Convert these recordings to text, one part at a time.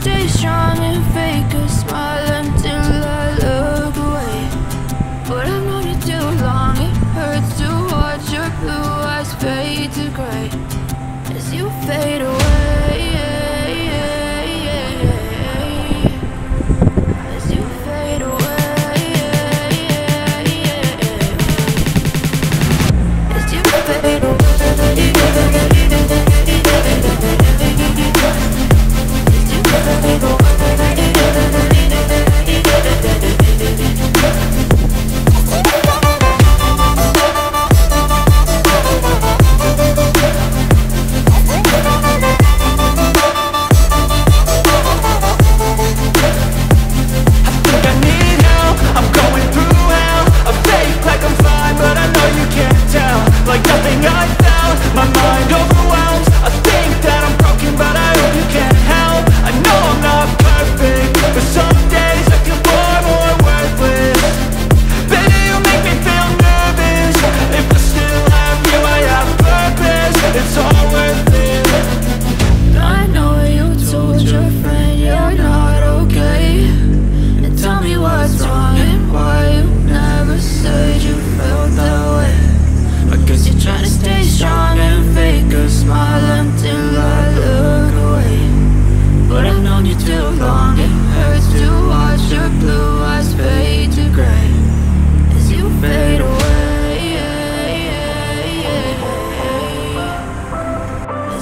stay strong and fake a smile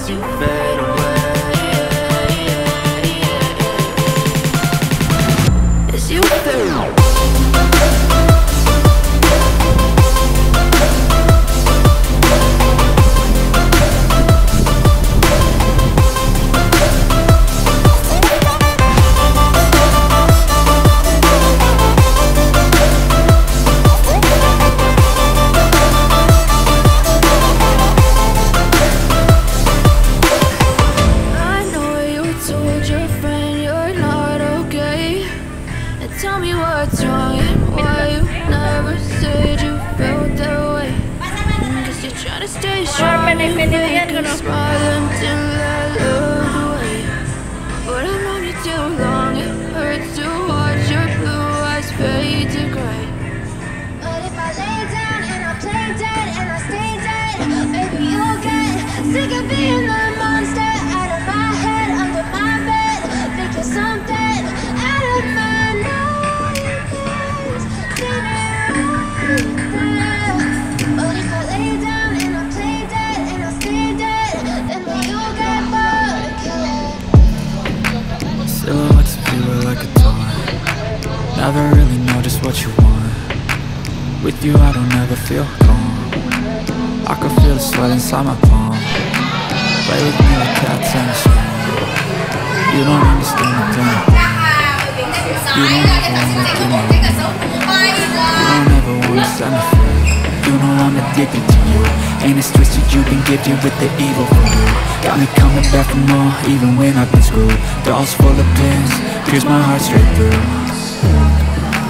You fade Never really know just what you want. With you I don't ever feel calm. I can feel the sweat inside my palm. Play with me like cats and a You don't understand the thing You don't ever wanna do my You don't ever wanna set me. Free You know I'm addicted to you. And it's twisted, you've been gifted with the evil you. Got me coming back for more, even when I've been screwed. Dolls full of pins, pierce my heart straight through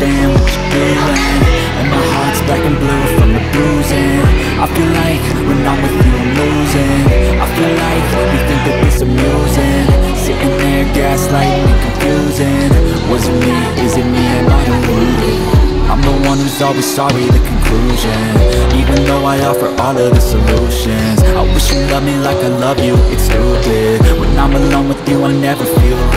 understand what you're doing. And my heart's black and blue from the bruising. I feel like when I'm with you I'm losing. I feel like we think that this amusing. Sitting there gaslighting and confusing. Was it me? Is it me? Am I deluded? I'm the one who's always sorry, the conclusion. Even though I offer all of the solutions. I wish you loved me like I love you, it's stupid. When I'm alone with you I never feel I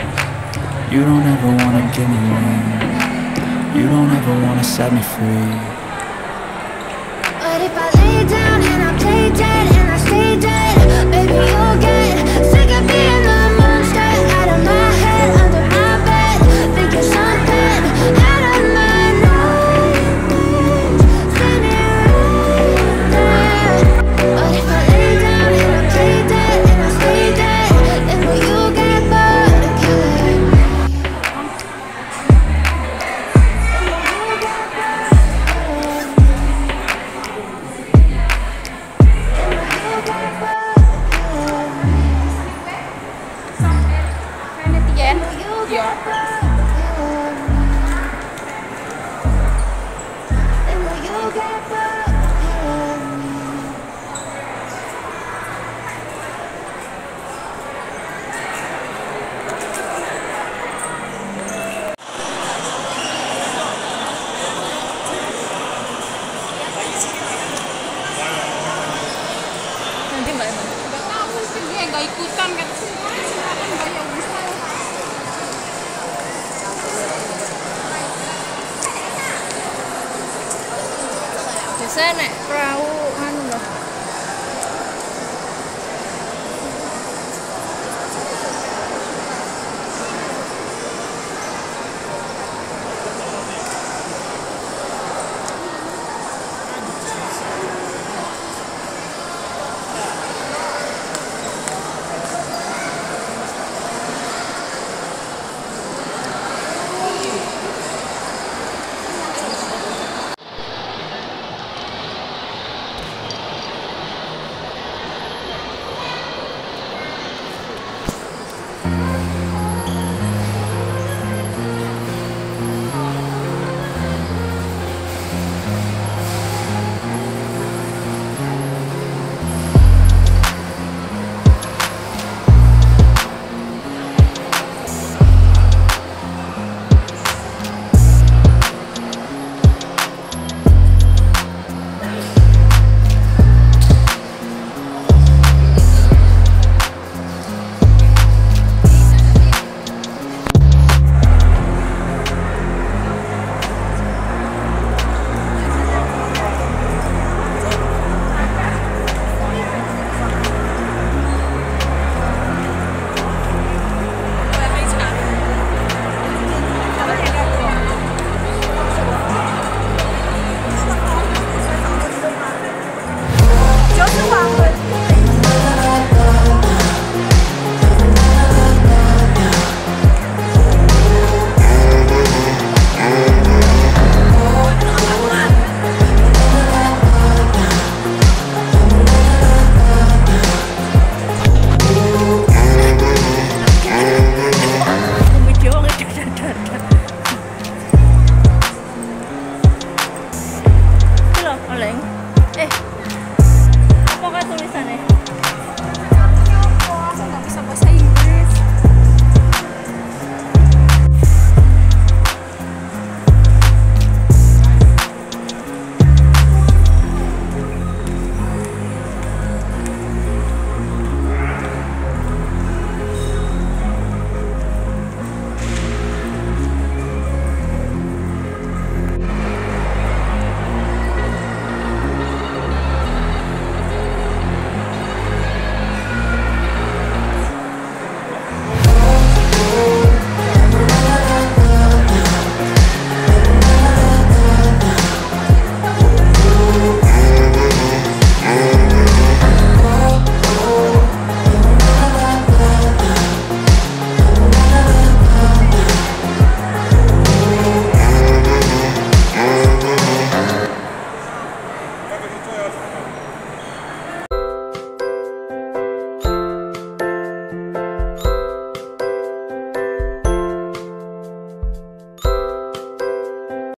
You don't ever wanna give me wings You don't ever wanna set me free ikutan kan? Banyak bisa biasanya naik perahu.